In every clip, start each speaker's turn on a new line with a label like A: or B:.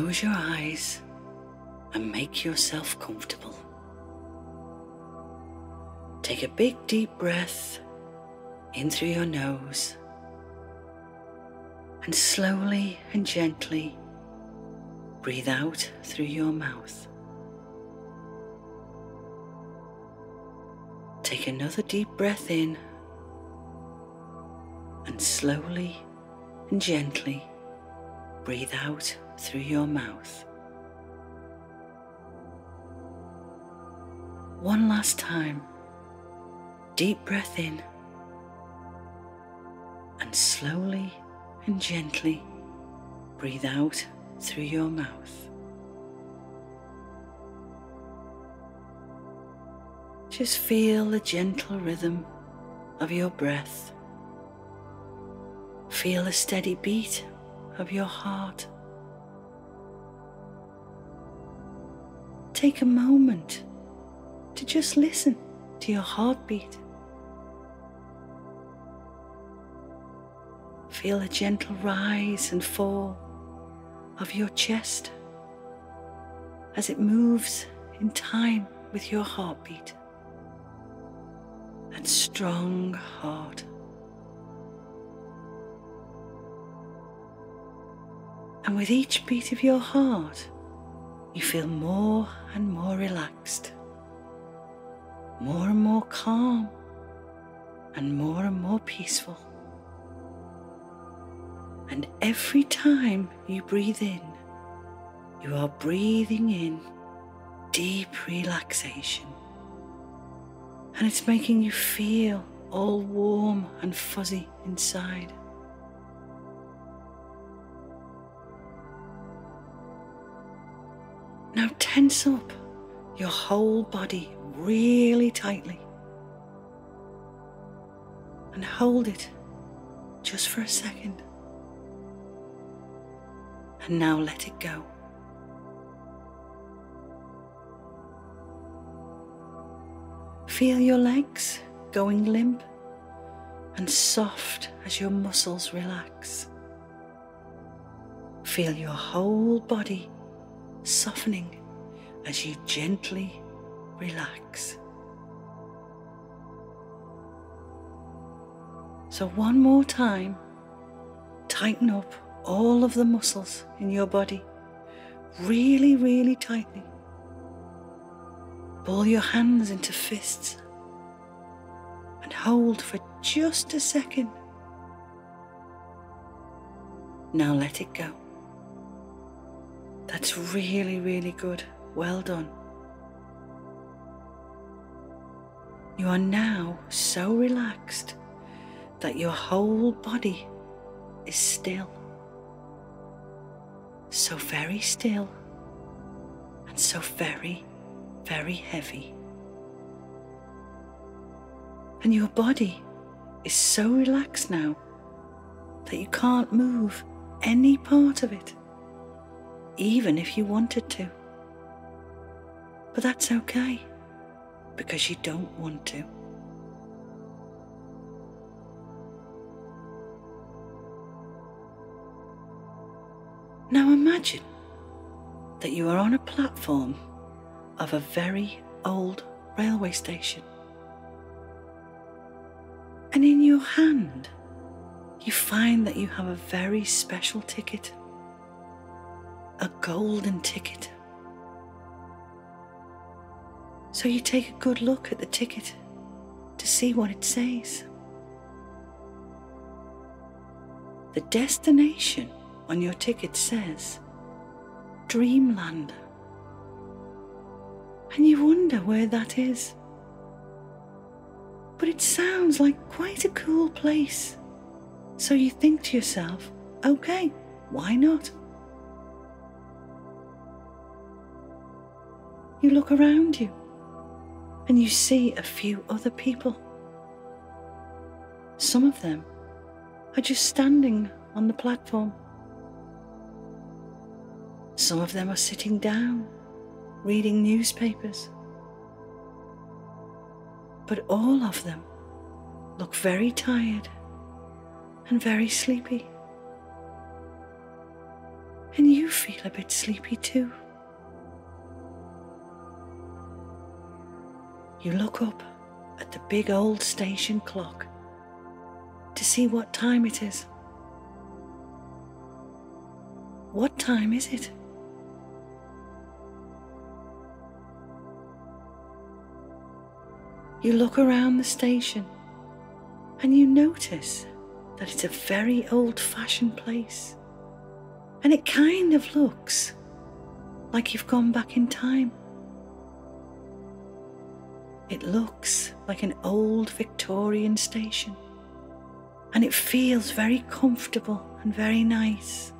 A: Close your eyes and make yourself comfortable. Take a big deep breath in through your nose and slowly and gently breathe out through your mouth. Take another deep breath in and slowly and gently breathe out through your mouth. One last time, deep breath in and slowly and gently breathe out through your mouth. Just feel the gentle rhythm of your breath. Feel the steady beat of your heart. Take a moment to just listen to your heartbeat. Feel a gentle rise and fall of your chest as it moves in time with your heartbeat. That strong heart. And with each beat of your heart, you feel more and more relaxed, more and more calm, and more and more peaceful. And every time you breathe in, you are breathing in deep relaxation. And it's making you feel all warm and fuzzy inside. Tense up your whole body really tightly and hold it just for a second. And now let it go. Feel your legs going limp and soft as your muscles relax. Feel your whole body softening as you gently relax. So, one more time, tighten up all of the muscles in your body really, really tightly. Ball your hands into fists and hold for just a second. Now let it go. That's really, really good. Well done. You are now so relaxed that your whole body is still. So very still and so very, very heavy. And your body is so relaxed now that you can't move any part of it even if you wanted to. But that's okay, because you don't want to. Now imagine that you are on a platform of a very old railway station. And in your hand, you find that you have a very special ticket a golden ticket. So you take a good look at the ticket to see what it says. The destination on your ticket says Dreamland. And you wonder where that is. But it sounds like quite a cool place. So you think to yourself, okay, why not? you look around you and you see a few other people. Some of them are just standing on the platform. Some of them are sitting down, reading newspapers. But all of them look very tired and very sleepy. and you feel a bit sleepy too. You look up at the big old station clock to see what time it is. What time is it? You look around the station and you notice that it's a very old fashioned place. And it kind of looks like you've gone back in time. It looks like an old Victorian station. And it feels very comfortable and very nice.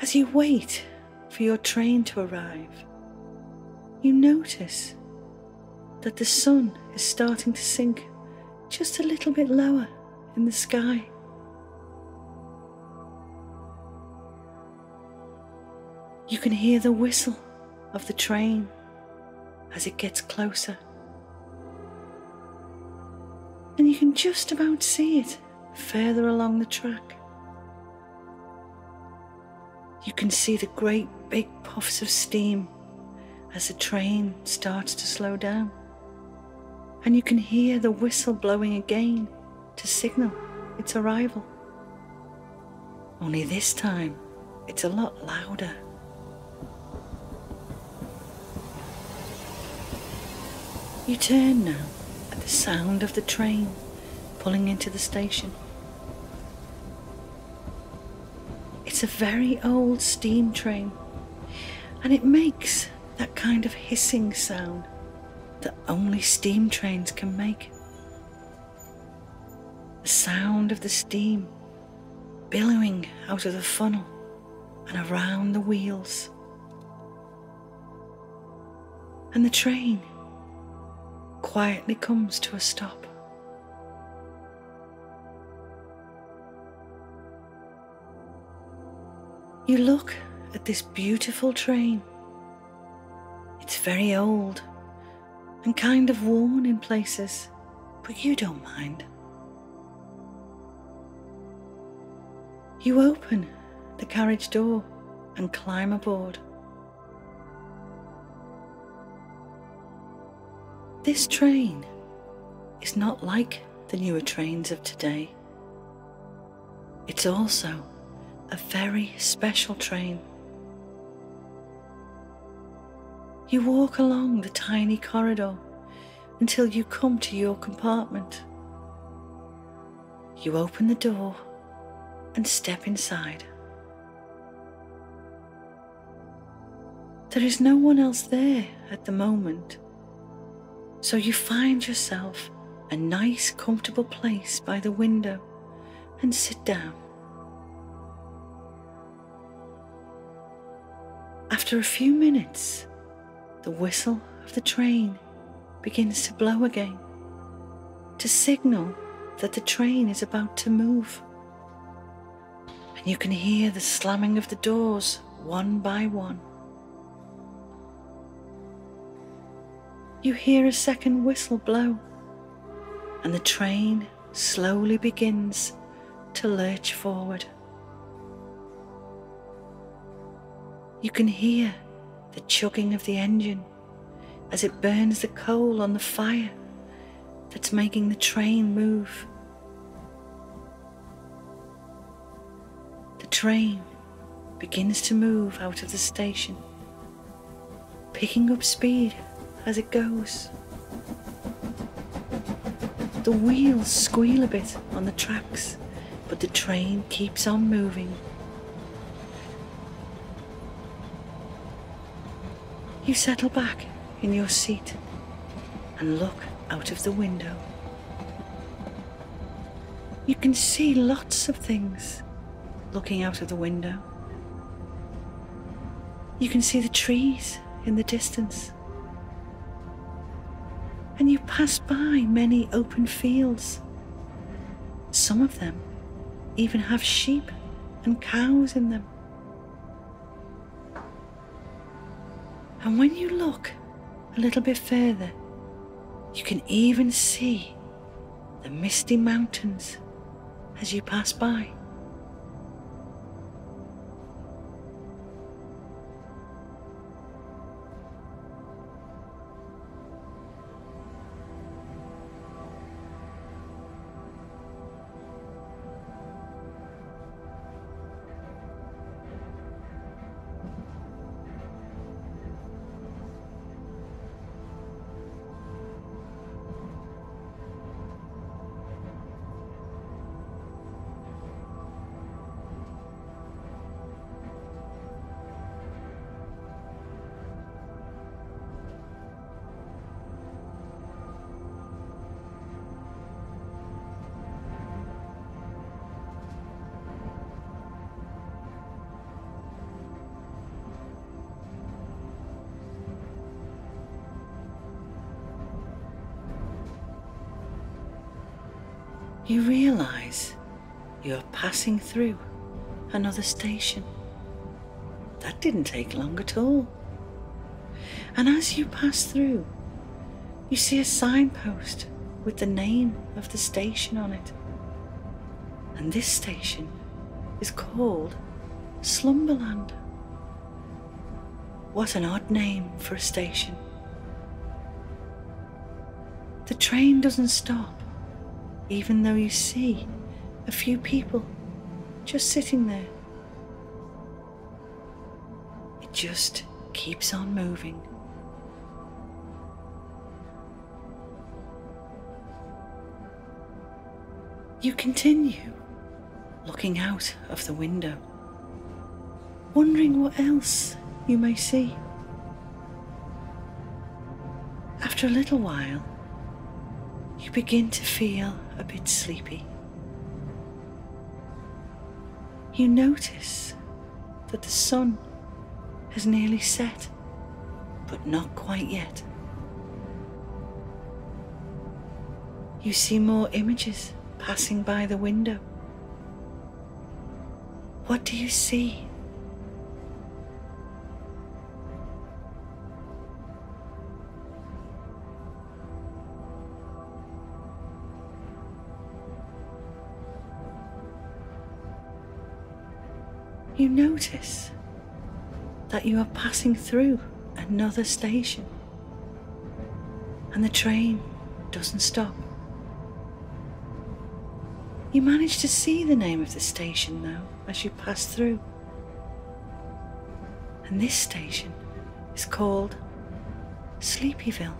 A: As you wait for your train to arrive, you notice that the sun is starting to sink just a little bit lower in the sky. You can hear the whistle of the train as it gets closer. And you can just about see it further along the track. You can see the great big puffs of steam as the train starts to slow down. And you can hear the whistle blowing again to signal its arrival. Only this time, it's a lot louder. You turn now at the sound of the train pulling into the station. It's a very old steam train, and it makes that kind of hissing sound that only steam trains can make. The sound of the steam billowing out of the funnel and around the wheels. And the train quietly comes to a stop. You look at this beautiful train. It's very old and kind of worn in places, but you don't mind. You open the carriage door and climb aboard. This train is not like the newer trains of today. It's also a very special train. You walk along the tiny corridor until you come to your compartment. You open the door and step inside. There is no one else there at the moment, so you find yourself a nice, comfortable place by the window and sit down. After a few minutes, the whistle of the train begins to blow again to signal that the train is about to move. And you can hear the slamming of the doors one by one. You hear a second whistle blow, and the train slowly begins to lurch forward. You can hear the chugging of the engine as it burns the coal on the fire that's making the train move. The train begins to move out of the station, picking up speed as it goes. The wheels squeal a bit on the tracks, but the train keeps on moving. You settle back in your seat and look out of the window. You can see lots of things looking out of the window. You can see the trees in the distance. And you pass by many open fields. Some of them even have sheep and cows in them. And when you look a little bit further, you can even see the misty mountains as you pass by. You realize you're passing through another station. That didn't take long at all. And as you pass through, you see a signpost with the name of the station on it. And this station is called Slumberland. What an odd name for a station. The train doesn't stop even though you see a few people just sitting there. It just keeps on moving. You continue looking out of the window, wondering what else you may see. After a little while, begin to feel a bit sleepy. You notice that the sun has nearly set, but not quite yet. You see more images passing by the window. What do you see? You notice that you are passing through another station and the train doesn't stop. You manage to see the name of the station though as you pass through. And this station is called Sleepyville.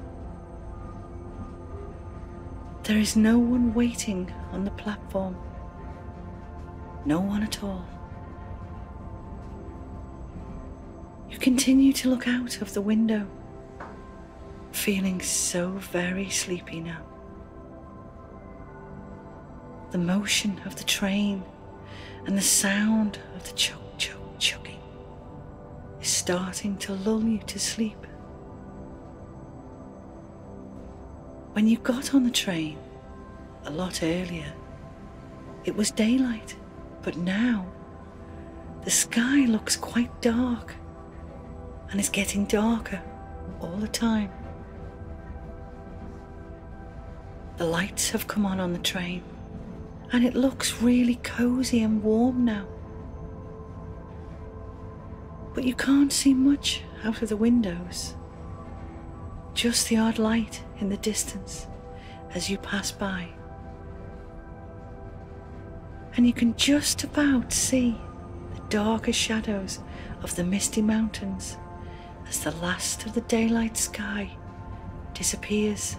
A: There is no one waiting on the platform. No one at all. Continue to look out of the window, feeling so very sleepy now. The motion of the train and the sound of the chug chug chugging is starting to lull you to sleep. When you got on the train a lot earlier, it was daylight, but now the sky looks quite dark and it's getting darker all the time. The lights have come on on the train and it looks really cozy and warm now. But you can't see much out of the windows, just the odd light in the distance as you pass by. And you can just about see the darker shadows of the misty mountains as the last of the daylight sky disappears.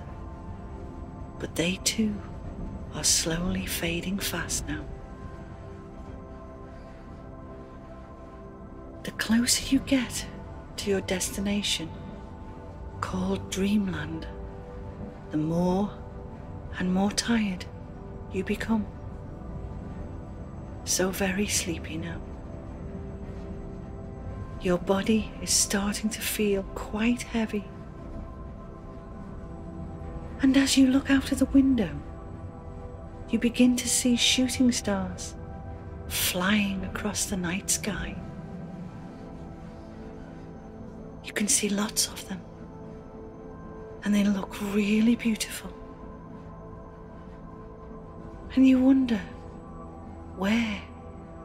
A: But they too are slowly fading fast now. The closer you get to your destination, called Dreamland, the more and more tired you become. So very sleepy now. Your body is starting to feel quite heavy. And as you look out of the window, you begin to see shooting stars flying across the night sky. You can see lots of them, and they look really beautiful. And you wonder Where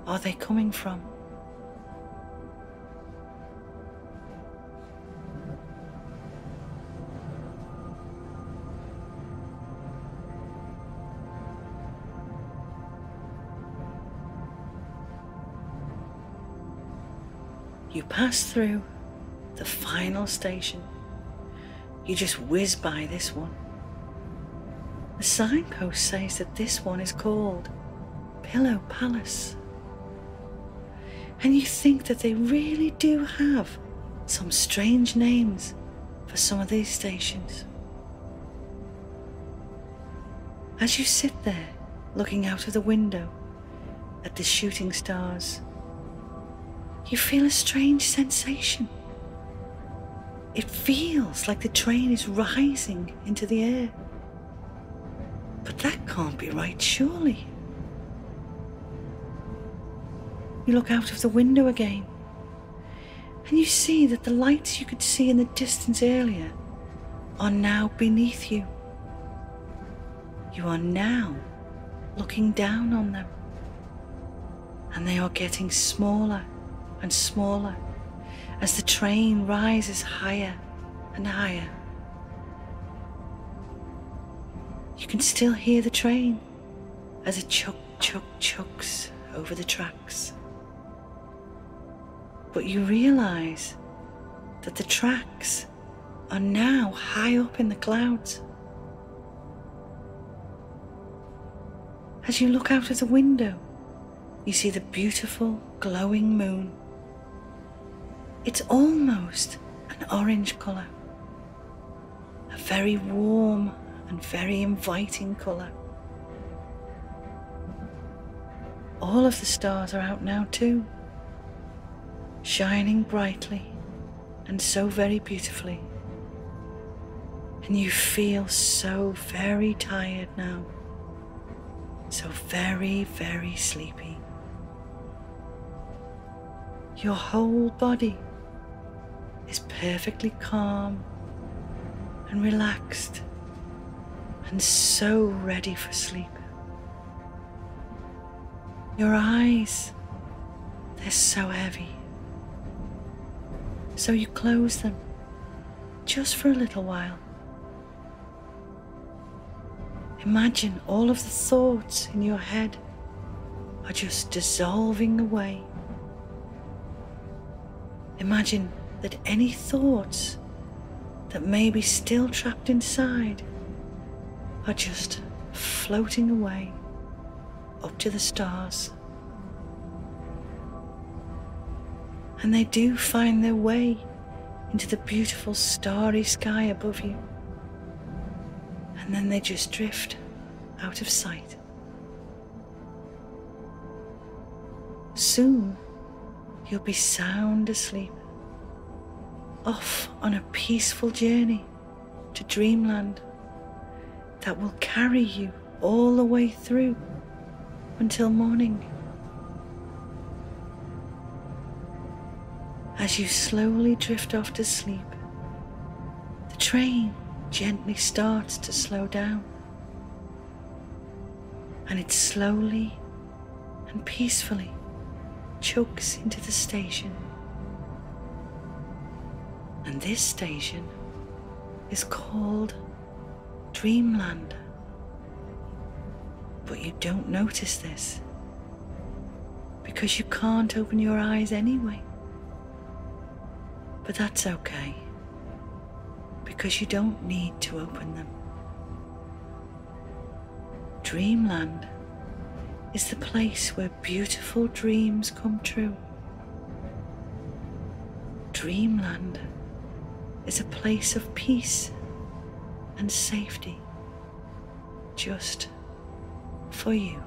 A: are they coming from? You pass through the final station. You just whiz by this one. The signpost says that this one is called Pillow Palace. And you think that they really do have some strange names for some of these stations. As you sit there looking out of the window at the shooting stars, you feel a strange sensation. It feels like the train is rising into the air. But that can't be right, surely. You look out of the window again, and you see that the lights you could see in the distance earlier are now beneath you. You are now looking down on them, and they are getting smaller and smaller as the train rises higher and higher. You can still hear the train as it chuck, chuck, chucks over the tracks. But you realize that the tracks are now high up in the clouds. As you look out of the window, you see the beautiful glowing moon it's almost an orange colour. A very warm and very inviting colour. All of the stars are out now too, shining brightly and so very beautifully. And you feel so very tired now, so very, very sleepy. Your whole body is perfectly calm and relaxed and so ready for sleep. Your eyes, they're so heavy. So you close them just for a little while. Imagine all of the thoughts in your head are just dissolving away. Imagine that any thoughts that may be still trapped inside are just floating away up to the stars. And they do find their way into the beautiful starry sky above you. And then they just drift out of sight. Soon you'll be sound asleep off on a peaceful journey to dreamland that will carry you all the way through until morning. As you slowly drift off to sleep, the train gently starts to slow down. And it slowly and peacefully chokes into the station. And this station is called Dreamland. But you don't notice this because you can't open your eyes anyway. But that's okay because you don't need to open them. Dreamland is the place where beautiful dreams come true. Dreamland is a place of peace and safety just for you.